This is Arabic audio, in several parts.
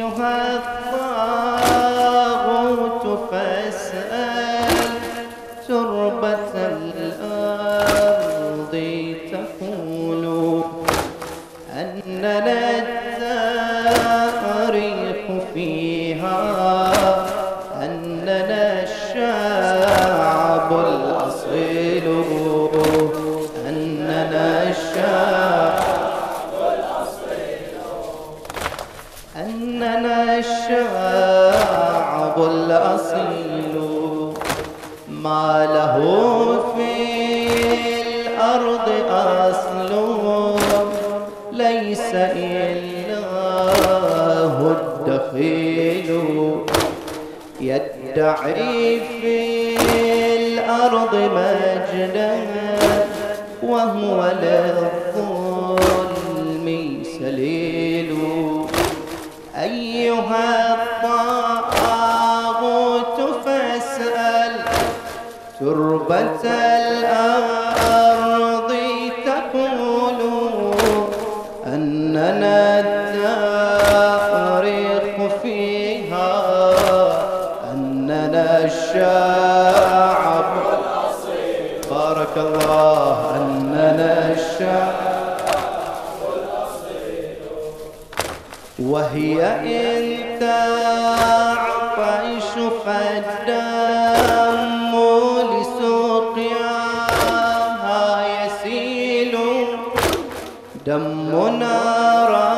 You have في الأرض مجدها وهو للظلم سليم. دمنا راح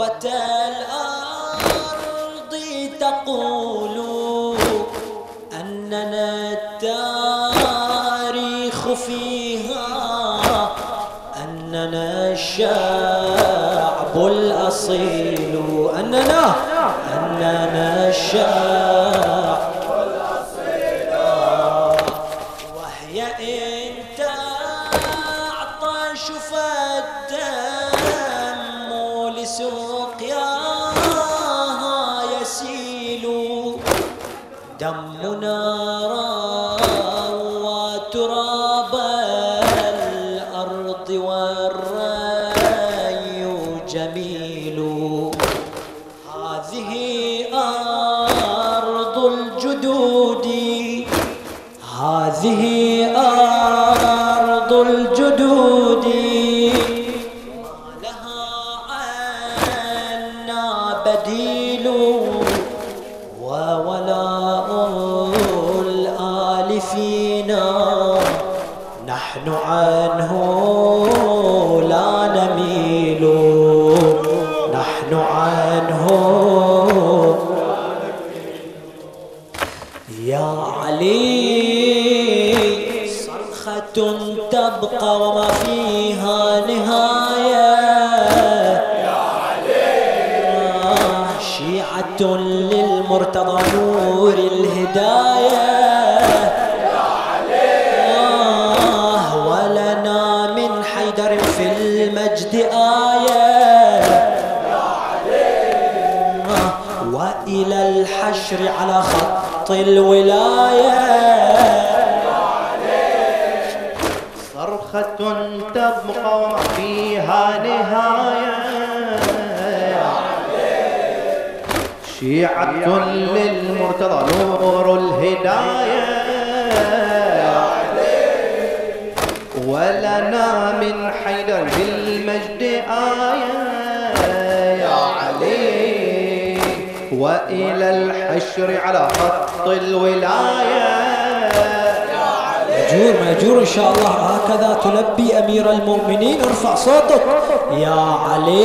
تربة الأرض تقول أننا التاريخ فيها أننا الشعب الأصيل أننا أننا الشعب عنه لا نميل. نحن عنه يا علي صرخة تبقى وما فيها خط الولاية. صرخة تبقى وما فيها نهاية. شيعة للمرتضى نور الهداية. ولنا وإلى الحشر على خط الولاية. مأجور مأجور إن شاء الله. هكذا تلبي أمير المؤمنين. ارفع صوتك. يا علي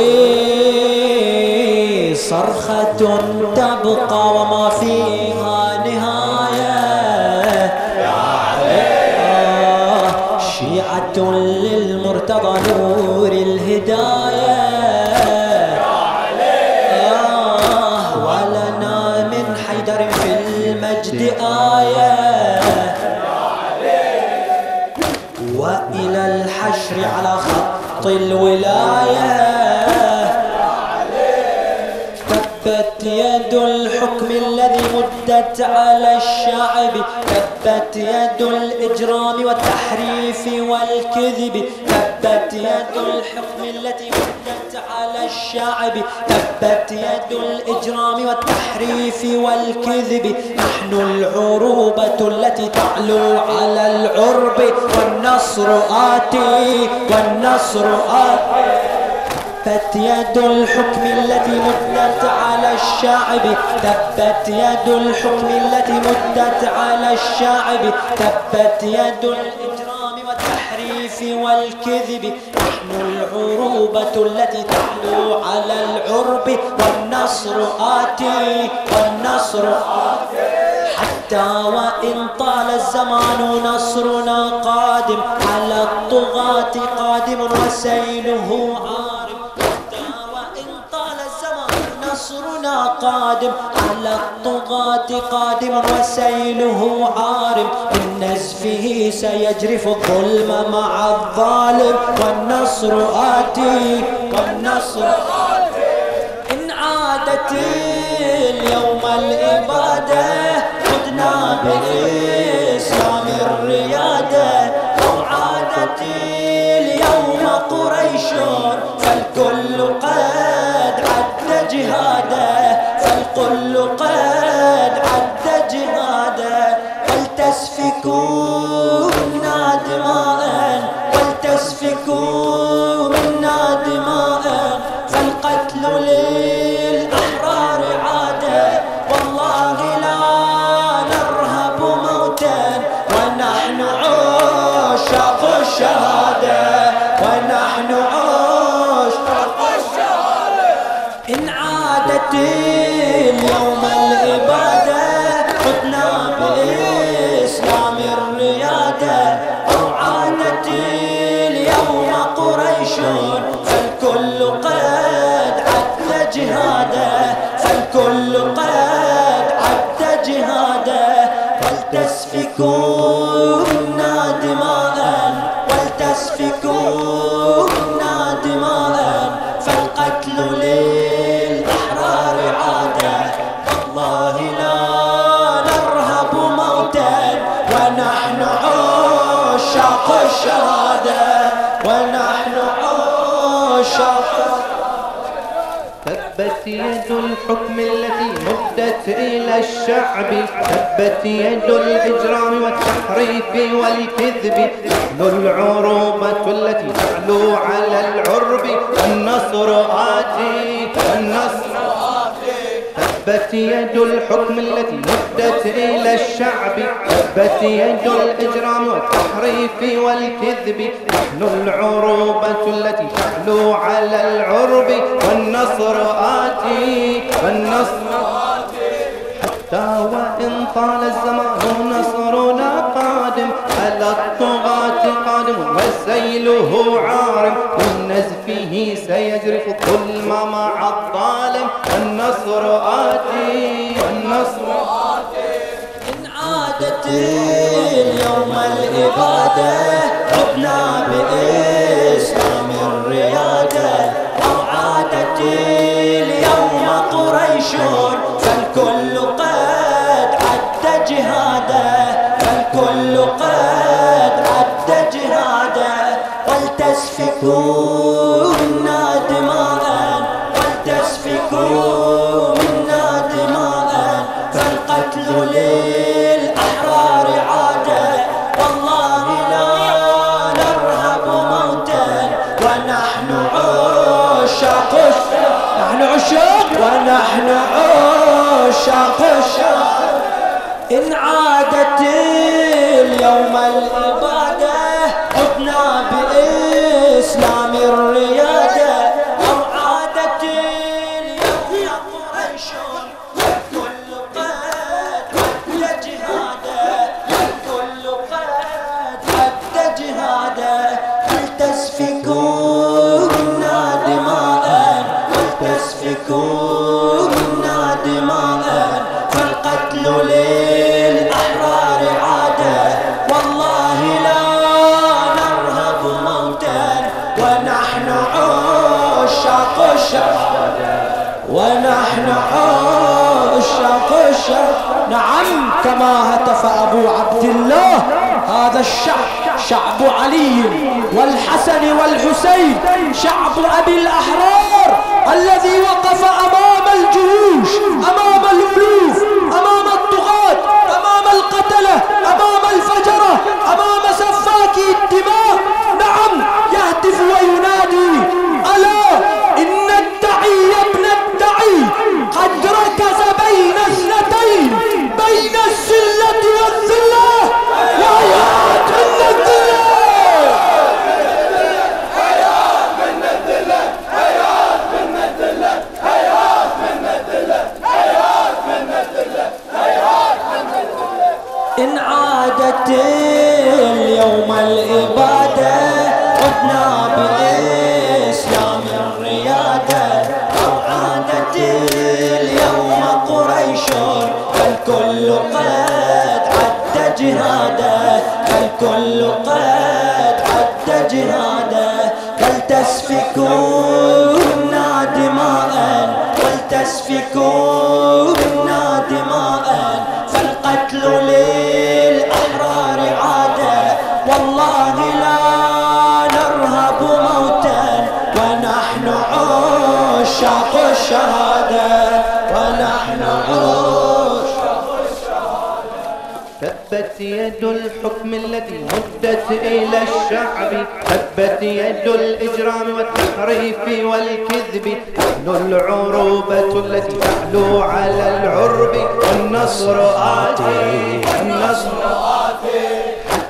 صرخة تبقى وما فيها نهاية. يا علي. شيعة للمرتضى نور الهداية. المجد آية. وإلى الحشر على خط الولاية. تبت يد الحكم الذي مدت على الشعب. تبت يد الإجرام والتحريف والكذب. تبت يد الحكم التي مدت الشعب تبت يد الإجرام والتحريف والكذب. نحن العروبة التي تعلو على العرب. والنصر آتي والنصر آتي. تبت يد الحكم التي مدت على الشعب. تبت يد الحكم التي مدت على الشعب. تبت يد الإجرام والتحريف والكذب نحن العروبة التي تعلو على العرب والنصر آتي والنصر آتي. حتى وإن طال الزمان نصرنا قادم على الطغاة قادم وسيله عارم نصرنا قادم على الطغاة قادم وسيله عارم. من نزفه سيجرف الظلم مع الظالم. والنصر آتي والنصر إن عادت اليوم الإبادة خدنا بإسلام ولتسفكوا إلى الشعب. تبت يد الإجرام والتحريف والكذب. نحن العروبة التي تعلو على العرب. والنصر آتي والنصر تبت يد الحكم التي مدت إلى الشعب. تبت يد الإجرام والتحريف والكذب. نحن العروبة التي تعلو على العرب. والنصر آتي والنصر حتى وإن طال الزمان نصرنا قادم على الطغاة قادم وسيله عارم؟ من نزفه سيجرف الظلم مع الظالم. النصر آتي النصر إن عادت اليوم الإبادة عدنا بإسلام الريادة. أو عادت اليوم قريش منا دماء ولتسفكوا منا دماء فالقتل للأحرار عادة والله لا نرهب موتا. ونحن عشاق نحن عشاق. ونحن عشاق. إن عادت اليوم الإبادة بإسلام الريادة أو عادت اليوم قريش الكل قد عد جهاده الكل قد عد جهاده. فلتسفكوا منا دماء فلتسفكوا منا دماء فالقتل للأحرار كما هتف أبو عبد الله. هذا الشعب شعب علي والحسن والحسين شعب أبي الأحرار الذي وقف أمام الجيوش أمام عشاق الشهادة ونحن عشاق ثبت يد الحكم التي مدت إلى الشعب. ثبت يد الإجرام والتحريف والكذب. نحن العروبة التي تعلو على العرب. والنصر آتي. النصر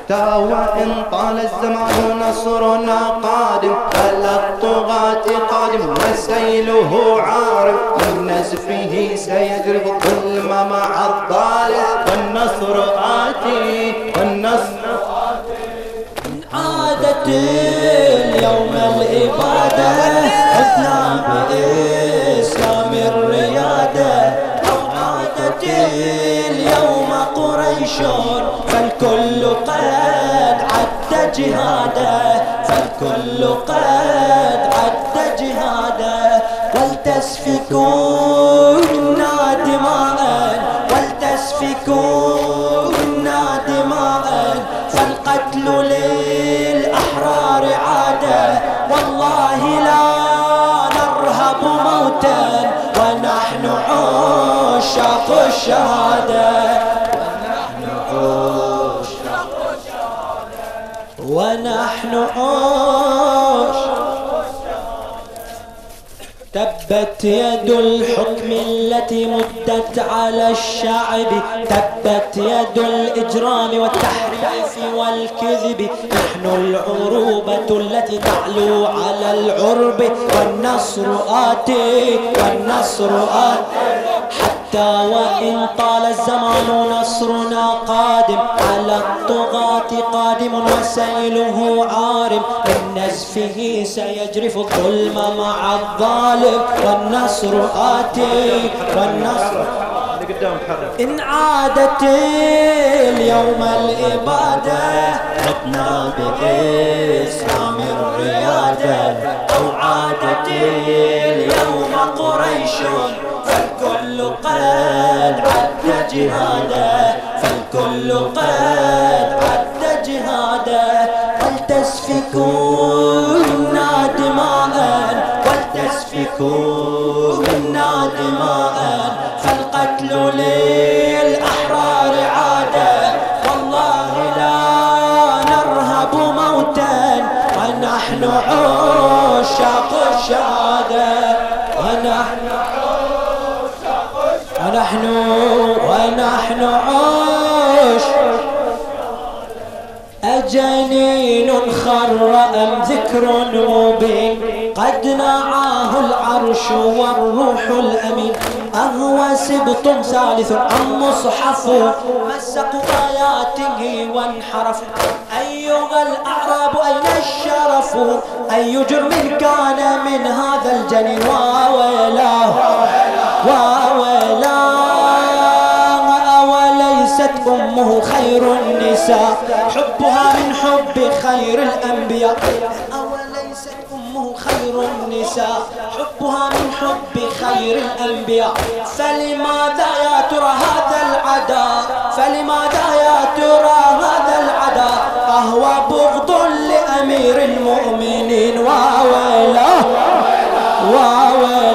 حتى وإن طال الزمان نصرنا قادم على الطغاة قادم وسيله عارم. من نزفه سيجري الظلم مع الظالم والنصر آتي والنصر عادت اليوم الإبادة عدنا بإسلام قريش فالكل قد عد جهادا فالكل قد عد جهادا ولتسفكون تبت يد الحكم التي مدت على الشعب. تبت يد الإجرام والتحريف والكذب. نحن العروبة التي تعلو على العرب. والنصر آتي والنصر آتي. وإن طال الزمان نصرنا قادم. على الطغاة قادم وسيله عارم. من نزفه سيجرف الظلم مع الظالم. والنصر آتي والنصر إن عادت اليوم الإبادة عدنا بإسلام الريادة. أو عادت اليوم قريش فالكل قد عد جهادا فالكل قد عد جهادا ولتسفكون دماء ولتسفكون دماء فالقتل للأحرار عادة. والله لا نرهب موتا ونحن عشاق ونحن ونحن عش أجنين خر أم ذكر مبين. قد نعاه العرش والروح الأمين. أهوى سبط ثالث أم مصحف. مسقوا آياته وانحرفوا أيها الأعراب أين الشرف؟ أي جرم كان من هذا الجنين وويلاه وويلاه أوليست أمه خير النساء حبها من حب خير الأنبياء. أوليست أمه خير النساء حبها من حب خير الأنبياء. فلماذا يا ترى هذا العداء فلماذا يا ترى هذا العداء أهوى بغض لأمير المؤمنين. وويلاه وويلاه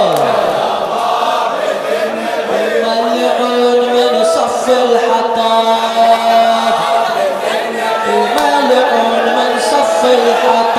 الحطاب ملعون من صف الحطاب ملعون من صف الحطاب